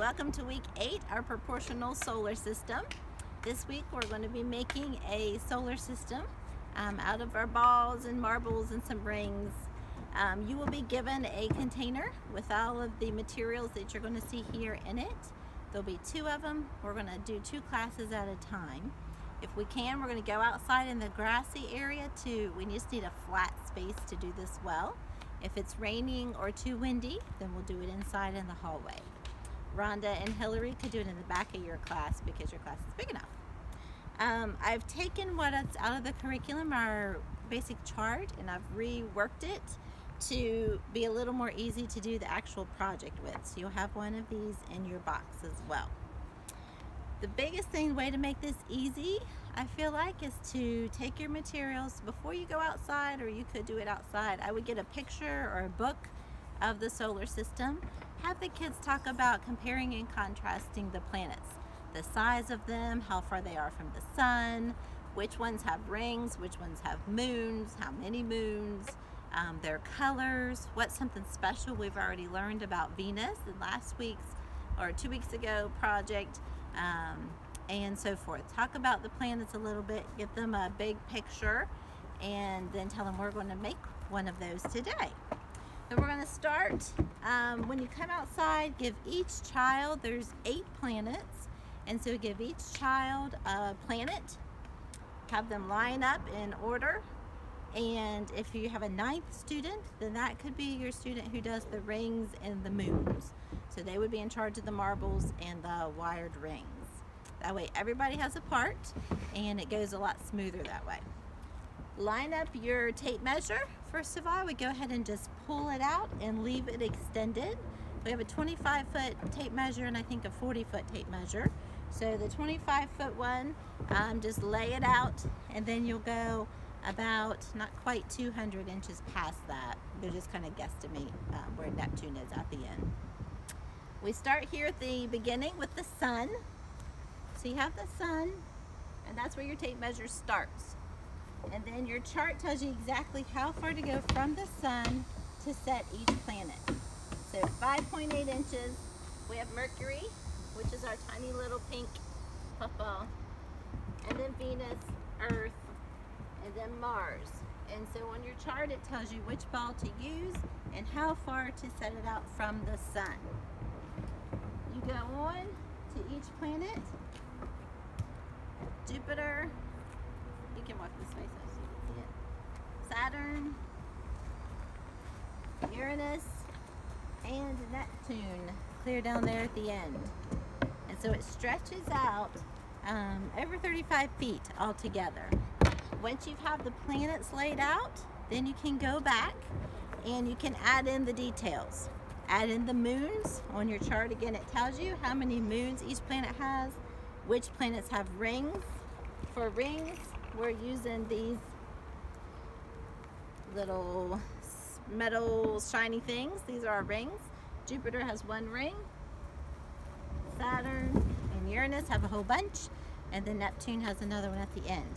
welcome to week eight, our proportional solar system. This week we're going to be making a solar system um, out of our balls and marbles and some rings. Um, you will be given a container with all of the materials that you're going to see here in it. There'll be two of them. We're going to do two classes at a time. If we can, we're going to go outside in the grassy area too. We just need a flat space to do this well. If it's raining or too windy, then we'll do it inside in the hallway. Rhonda and Hillary could do it in the back of your class because your class is big enough. Um, I've taken what is out of the curriculum, our basic chart, and I've reworked it to be a little more easy to do the actual project with. So you'll have one of these in your box as well. The biggest thing, way to make this easy, I feel like, is to take your materials before you go outside, or you could do it outside. I would get a picture or a book of the solar system. Have the kids talk about comparing and contrasting the planets. The size of them, how far they are from the sun, which ones have rings, which ones have moons, how many moons, um, their colors, what's something special we've already learned about Venus in last week's or two weeks ago project um, and so forth. Talk about the planets a little bit, give them a big picture, and then tell them we're going to make one of those today. Then we're going to start, um, when you come outside, give each child, there's eight planets, and so give each child a planet, have them line up in order, and if you have a ninth student, then that could be your student who does the rings and the moons. So they would be in charge of the marbles and the wired rings. That way everybody has a part and it goes a lot smoother that way. Line up your tape measure. First of all, would go ahead and just pull it out and leave it extended. We have a 25 foot tape measure and I think a 40 foot tape measure. So the 25 foot one, um, just lay it out and then you'll go about not quite 200 inches past that. They'll just kind of guesstimate um, where Neptune is at the end. We start here at the beginning with the sun. So you have the sun, and that's where your tape measure starts. And then your chart tells you exactly how far to go from the sun to set each planet. So 5.8 inches, we have Mercury, which is our tiny little pink puffball, and then Venus, Earth, and then Mars. And so on your chart, it tells you which ball to use and how far to set it out from the sun you go on to each planet. Jupiter, you can walk this way so you can see it. Saturn, Uranus, and Neptune, clear down there at the end. And so it stretches out um, over 35 feet altogether. Once you have the planets laid out, then you can go back and you can add in the details add in the moons on your chart. Again, it tells you how many moons each planet has, which planets have rings. For rings, we're using these little metal shiny things. These are our rings. Jupiter has one ring. Saturn and Uranus have a whole bunch. And then Neptune has another one at the end.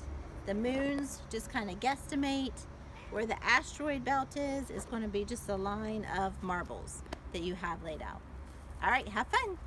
The moons just kind of guesstimate. Where the asteroid belt is, is going to be just a line of marbles that you have laid out. All right, have fun.